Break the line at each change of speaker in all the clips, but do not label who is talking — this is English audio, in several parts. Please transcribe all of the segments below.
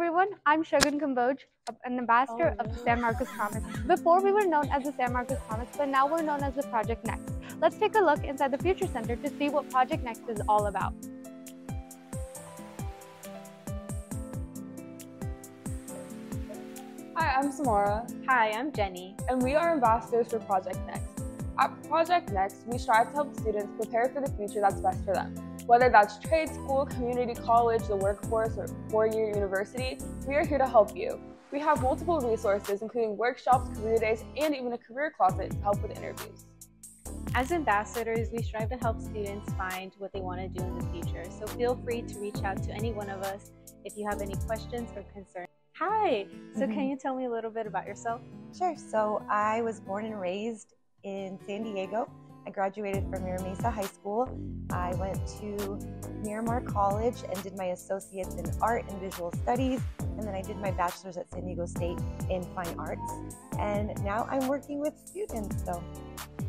everyone, I'm Shagun Kamboj, an ambassador of the San Marcos Promise. Before we were known as the San Marcos Promise, but now we're known as the Project Next. Let's take a look inside the Future Center to see what Project Next is all about.
Hi, I'm Samara.
Hi, I'm Jenny.
And we are ambassadors for Project Next. At Project Next, we strive to help students prepare for the future that's best for them. Whether that's trade school, community college, the workforce, or four-year university, we are here to help you. We have multiple resources, including workshops, career days, and even a career closet to help with interviews.
As ambassadors, we strive to help students find what they want to do in the future. So feel free to reach out to any one of us if you have any questions or concerns. Hi, so can mm-hmm. you tell me a little bit about yourself?
Sure. So I was born and raised in San Diego. I graduated from Mira Mesa High School. I went to Miramar College and did my associates in art and visual studies. And then I did my bachelor's at San Diego State in fine arts. And now I'm working with students. So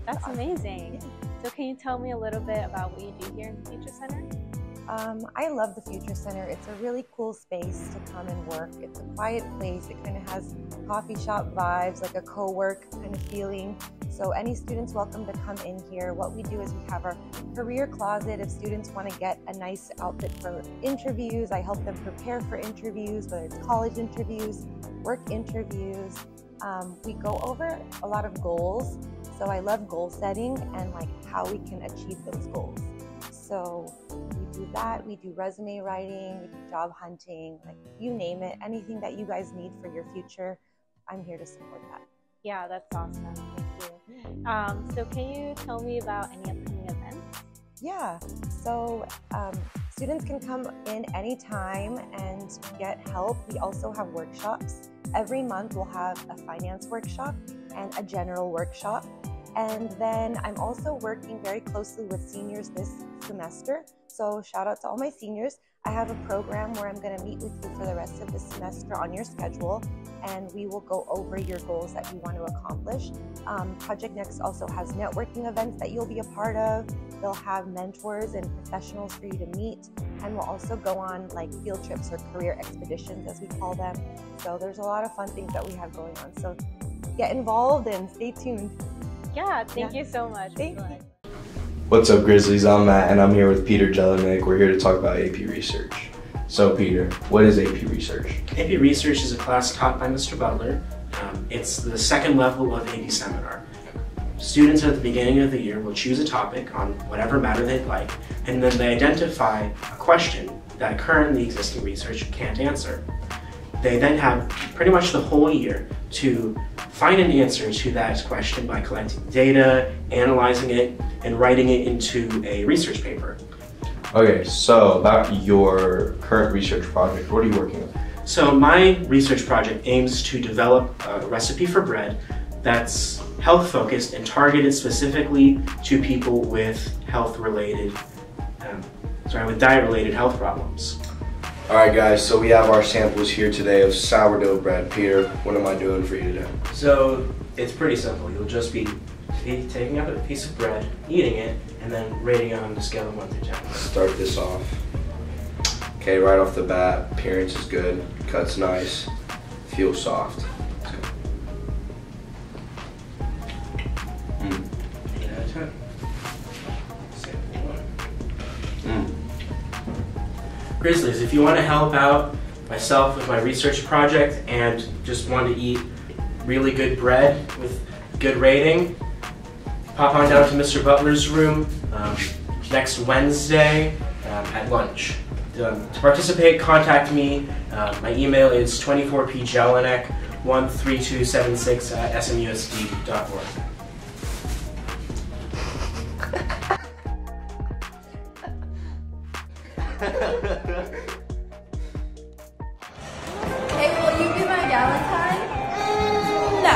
that's amazing. Yeah. So can you tell me a little bit about what you do here in the Future Center?
Um, I love the Future Center. It's a really cool space to come and work. It's a quiet place. It kind of has coffee shop vibes, like a co-work kind of feeling. So any students welcome to come in here. What we do is we have our career closet. If students want to get a nice outfit for interviews, I help them prepare for interviews, whether it's college interviews, work interviews. Um, we go over a lot of goals. So I love goal setting and like how we can achieve those goals. So that. We do resume writing, we do job hunting, like you name it, anything that you guys need for your future. I'm here to support that.
Yeah, that's awesome. Thank you. Um, so, can you tell me about any upcoming events?
Yeah. So, um, students can come in anytime and get help. We also have workshops. Every month, we'll have a finance workshop and a general workshop. And then I'm also working very closely with seniors this semester. So shout out to all my seniors. I have a program where I'm going to meet with you for the rest of the semester on your schedule, and we will go over your goals that you want to accomplish. Um, Project Next also has networking events that you'll be a part of. They'll have mentors and professionals for you to meet, and we'll also go on like field trips or career expeditions, as we call them. So there's a lot of fun things that we have going on. So get involved and stay tuned.
Yeah, thank yeah. you so much.
Thank you.
What's up, Grizzlies? I'm Matt, and I'm here with Peter Jelinek. We're here to talk about AP Research. So, Peter, what is AP Research?
AP Research is a class taught by Mr. Butler. Um, it's the second level of AP Seminar. Students at the beginning of the year will choose a topic on whatever matter they'd like, and then they identify a question that currently existing research can't answer. They then have pretty much the whole year to find an answer to that question by collecting data, analyzing it, and writing it into a research paper.
Okay, so about your current research project, what are you working on?
So my research project aims to develop a recipe for bread that's health focused and targeted specifically to people with health related, um, sorry, with diet related health problems.
Alright guys, so we have our samples here today of sourdough bread. Peter, what am I doing for you today?
So, it's pretty simple. You'll just be taking up a piece of bread, eating it, and then rating it on the scale of 1 to 10.
Start this off. Okay, right off the bat, appearance is good, cuts nice, feels soft.
Mm. 8 out of 10. Grizzlies, if you want to help out myself with my research project and just want to eat really good bread with good rating, pop on down to Mr. Butler's room um, next Wednesday um, at lunch. Um, to participate, contact me. Uh, my email is 24pjelinek13276 at smusd.org.
hey, will you be my Valentine?
No.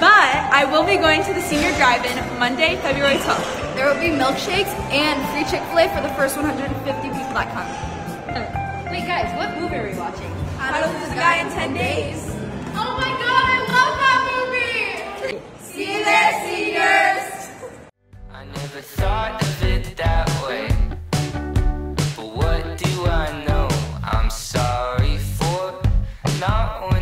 But I will be going to the senior drive-in Monday, February 12th.
There will be milkshakes and free Chick-fil-A for the first 150 people that come.
Wait, guys, what movie are we watching?
How to Lose a Guy in 10 Days.
Oh my Ah.